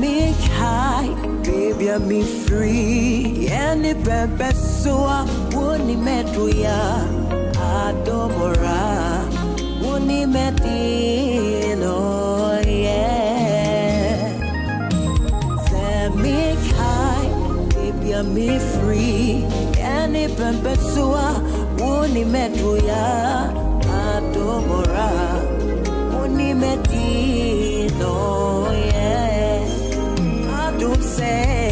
me high, baby, I'm me free. Any pepe so I won't meduya. Adomora, won't medino, yeah. Set me high, baby, I'm me free. Any pepe so I won't meduya. Adomora, say